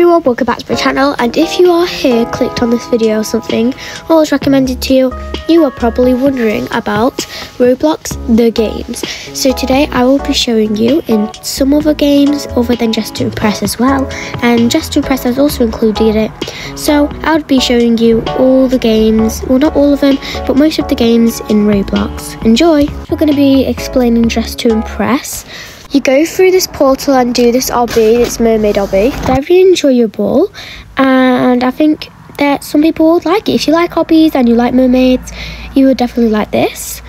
everyone, welcome back to my channel and if you are here clicked on this video or something or it's recommended to you, you are probably wondering about Roblox the games. So today I will be showing you in some other games other than Dress to Impress as well and Dress to Impress has also included it. So I'll be showing you all the games, well not all of them, but most of the games in Roblox. Enjoy! We're going to be explaining Dress to Impress. You go through this portal and do this obby, this mermaid obby. Very enjoyable, and I think that some people would like it. If you like obbies and you like mermaids, you would definitely like this.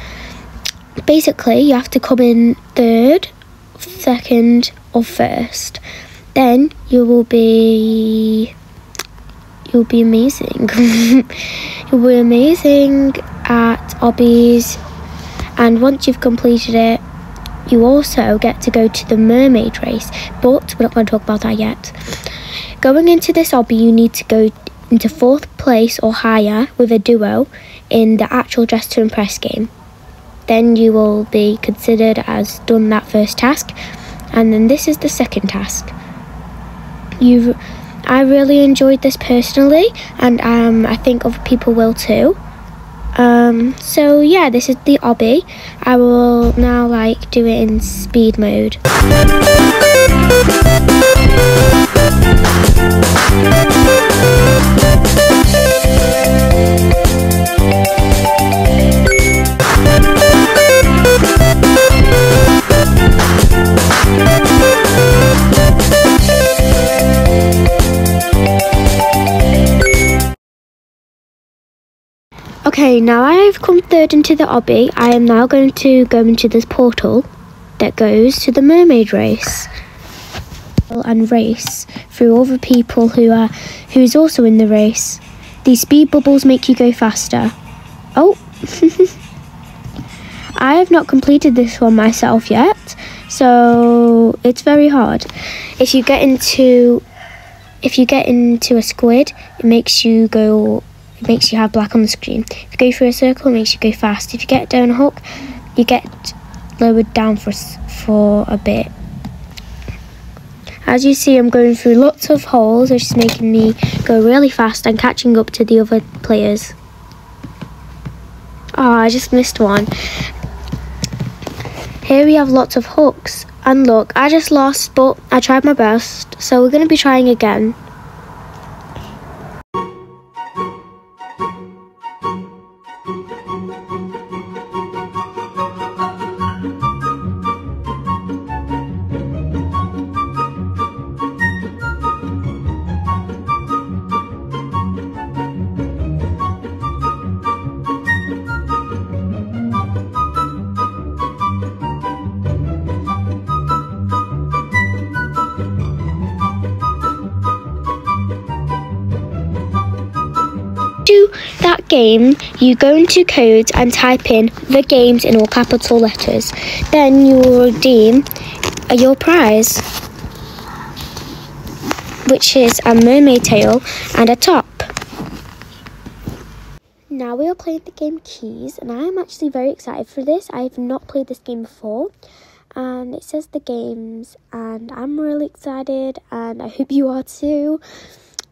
Basically, you have to come in third, second, or first. Then you will be you'll be amazing. you'll be amazing at obbies, and once you've completed it, you also get to go to the mermaid race, but we're not going to talk about that yet. Going into this obby, you need to go into fourth place or higher with a duo in the actual Dress to Impress game. Then you will be considered as done that first task, and then this is the second task. You, I really enjoyed this personally, and um, I think other people will too. Um, so yeah, this is the obby. I will now like do it in speed mode. Okay, now I have come third into the obby, I am now going to go into this portal that goes to the mermaid race and race through all the people who are who's also in the race. These speed bubbles make you go faster. Oh, I have not completed this one myself yet, so it's very hard. If you get into if you get into a squid, it makes you go it makes you have black on the screen. If you go through a circle, it makes you go fast. If you get down a hook, you get lowered down for, for a bit. As you see, I'm going through lots of holes, which is making me go really fast and catching up to the other players. Oh, I just missed one. Here we have lots of hooks. And look, I just lost, but I tried my best. So we're going to be trying again. To that game, you go into codes and type in the games in all capital letters. Then you will redeem uh, your prize, which is a mermaid tail and a top. Now we are playing the game Keys, and I am actually very excited for this. I have not played this game before, and it says the games, and I'm really excited, and I hope you are too.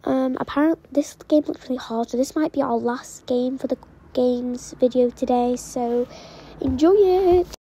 Um, apparently this game looks really hard, so this might be our last game for the games video today. So enjoy it.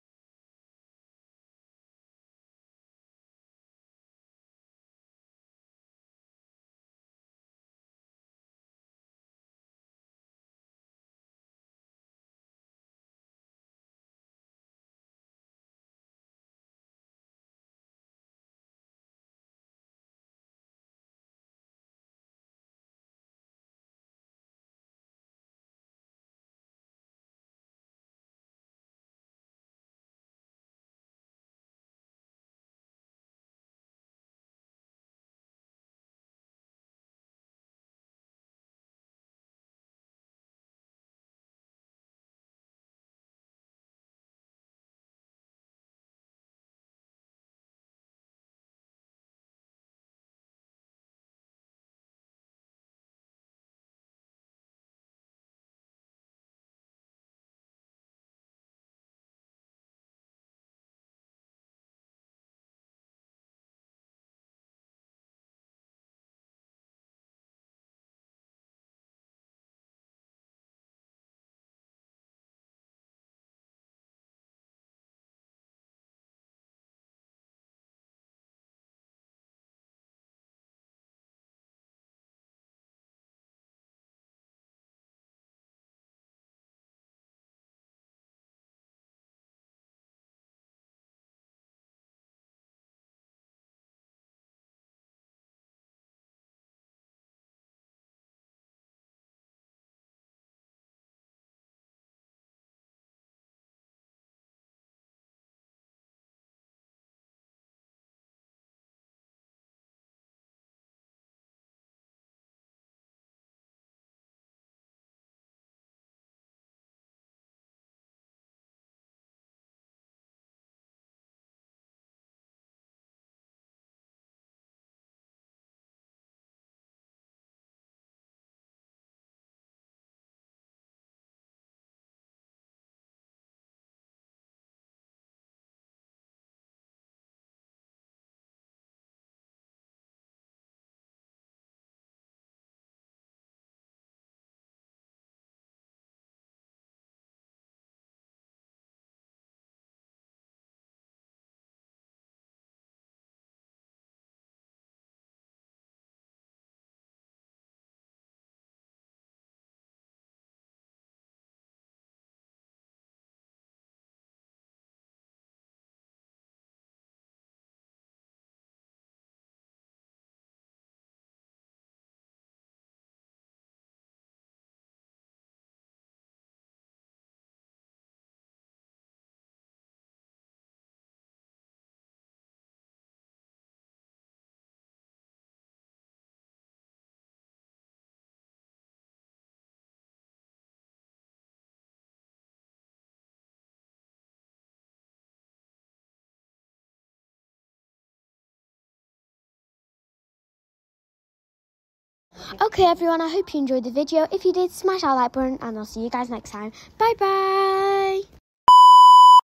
Okay, everyone, I hope you enjoyed the video. If you did, smash that like button, and I'll see you guys next time. Bye bye.